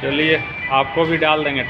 चलिए आपको भी डाल देंगे।